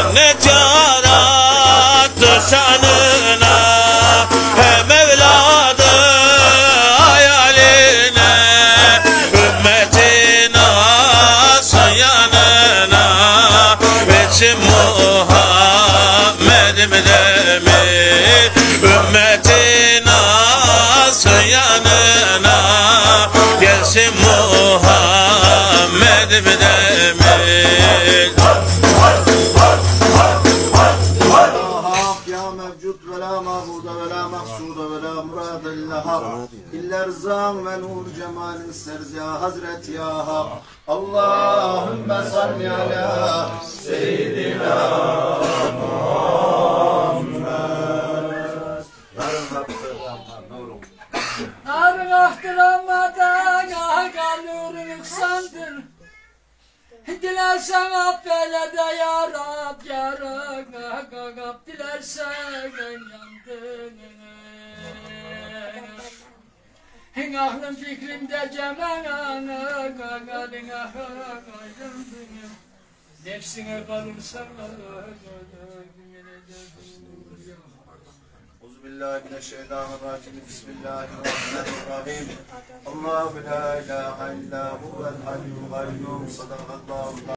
cennet yarattı şanına? Hem evladı hayaline Ümmetin asın yanına. Veçim Muhammed'im demir? Ümmetin asın yanına. Gelsin Muhammed'im demir mevcut ve la mahmuda ve la maksuda ve la murada illa hak illa ve nur cemalin serziya hazret ya hak Allahümme salli ala Arın ahtıramadan ağalır yüksandır Dilersen affeyle de ya Rab ya Rab. Ah, ah, Dilersen yandın. Aklım fikrimde cemen Nefsine kalırsan من الشيطان الرجيم. بسم الله الرحمن الرحيم. الله لا إله إلا هو الحي القيوم. صدق الله